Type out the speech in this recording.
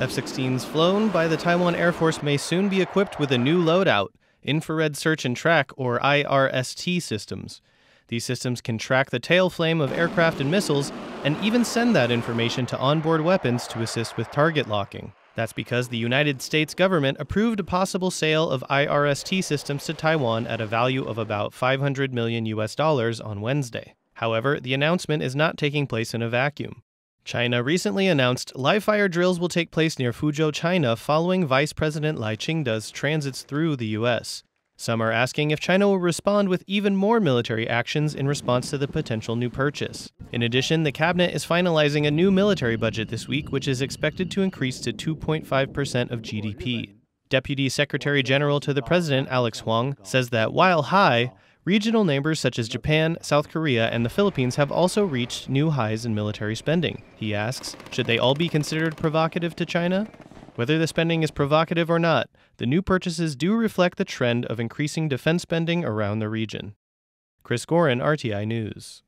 F 16s flown by the Taiwan Air Force may soon be equipped with a new loadout infrared search and track, or IRST systems. These systems can track the tail flame of aircraft and missiles and even send that information to onboard weapons to assist with target locking. That's because the United States government approved a possible sale of IRST systems to Taiwan at a value of about 500 million US dollars on Wednesday. However, the announcement is not taking place in a vacuum. China recently announced live fire drills will take place near Fuzhou, China, following Vice President Lai Ching-te's transits through the U.S. Some are asking if China will respond with even more military actions in response to the potential new purchase. In addition, the cabinet is finalizing a new military budget this week, which is expected to increase to 2.5% of GDP. Deputy Secretary General to the President, Alex Huang, says that while high, Regional neighbors such as Japan, South Korea, and the Philippines have also reached new highs in military spending. He asks, should they all be considered provocative to China? Whether the spending is provocative or not, the new purchases do reflect the trend of increasing defense spending around the region. Chris Gorin, RTI News.